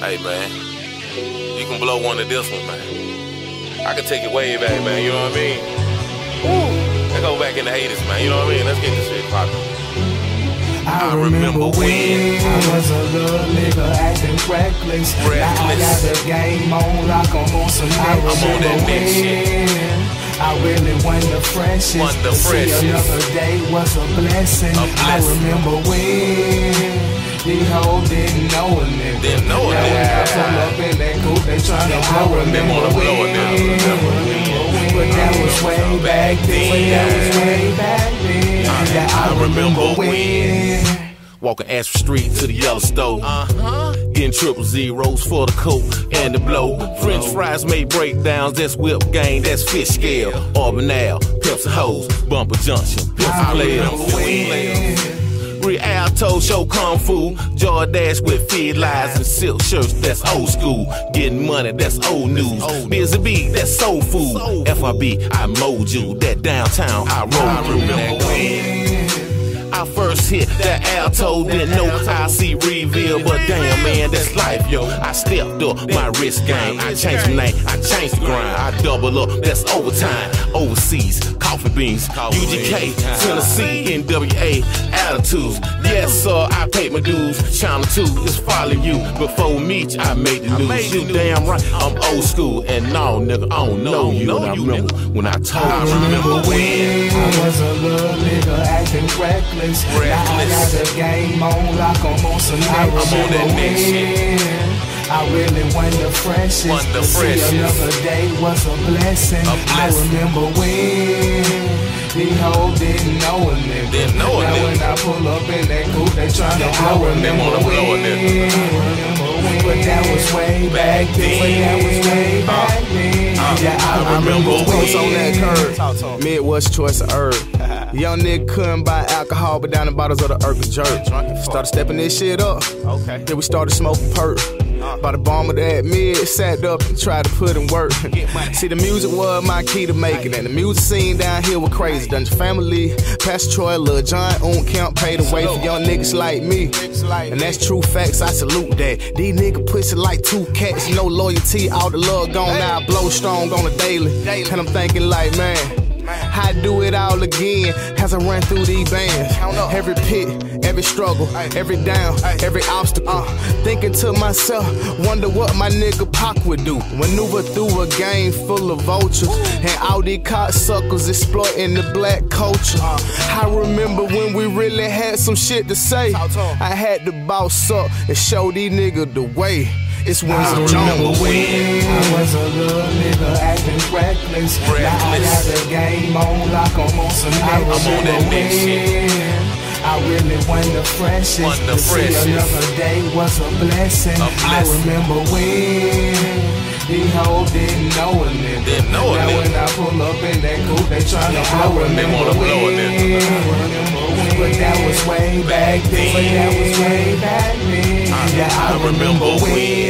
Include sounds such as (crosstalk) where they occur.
Hey man, you can blow one of this one, man. I can take it way back, man. You know what I mean? Woo. Let's go back in the 80s, man. You know what I mean? Let's get this shit poppin'. I remember when I was a little nigga acting reckless. Now I got the game on like I'm on some I'm on that next shit. I really want the freshest. Want the To see another day was a blessing. A I blessing. remember when these hoes didn't know a nigga. Didn't know a now when I pull up in that coupe, they tryna They blow wanna- a they wanna blow a nigga. Remember when? But that was way back then. But that was way back then. Yeah, I remember when. Walking Ashford Street to the yellow stove. Uh-huh. Getting triple zeros for the coke and the blow. French fries made breakdowns, that's whip game, that's fish scale. Auburn Ave, Pimps and Hoes, Bumper Junction, Pimps and I Players. remember. Rialto show kung fu, Jordache with feed lies and silk shirts, that's old school. Getting money, that's old news. Busy beat, that's soul food. FRB, I mold you. That downtown, I roll through. remember when I first hit that alto, didn't know I see reveal, but damn man, that's life, yo. I stepped up my wrist game, I changed my name, I changed the grind, I double up, that's overtime. Overseas, coffee beans, UGK, Tennessee, NWA, attitudes. Yes, sir, I paid my dues. China 2 is following you. Before me, I made the news. You damn right, I'm old school, and no, nigga, I don't know you. And I remember when I told I remember when I was a little nigga acting reckless. Now I got the game on like I'm on some I that remember next shit. when I really want the freshest. Want the To see another day was a blessing. A I blessing. remember when these hoes didn't know a nigga. Didn't know a now nigga. when I pull up in that coupe, they tryna blow a They wanna nigga. blow a nigga. when. But that was way back then. But that was way uh, back then. Uh, yeah, I remember when. What's on that curb? Midwest choice of herb. (laughs) Young nigga couldn't buy alcohol, but down the bottles of the urban jerk. Uh-huh. Started stepping this shit up. Okay. Then we started smoking perk. By the bomb of that mid, sat up and tried to put in work. See, the music was my key to making it. The music scene down here was crazy. Dungeon Family, Pastor Troy, Lil Jon, on count, paid the way for young niggas like me. And that's true facts, I salute that. These niggas pussy like two cats, no loyalty, all the love gone now, I blow strong on a daily. And I'm thinking like, man. I do it all again as I run through these bands. Every pit, every struggle, every down, every obstacle. Thinking to myself, wonder what my nigga Pac would do. Maneuver through a game full of vultures and all these cocksuckers exploiting the black culture. I remember when we really had some shit to say. I had to boss up and show these niggas the way. It's I Winston remember when I was a little nigga acting reckless. Now I got Reckless. the game on like I'm on some I on that shit. I really freshest. Want the to see another day was a blessing. A I blessing. remember when these hoes didn't know a nigga. Didn't know a now nigga. when I pull up in that coupe, they tryna blow a They nigga. wanna blow a nigga. when. But that was way back then. But that was way back then. Yeah, I remember when.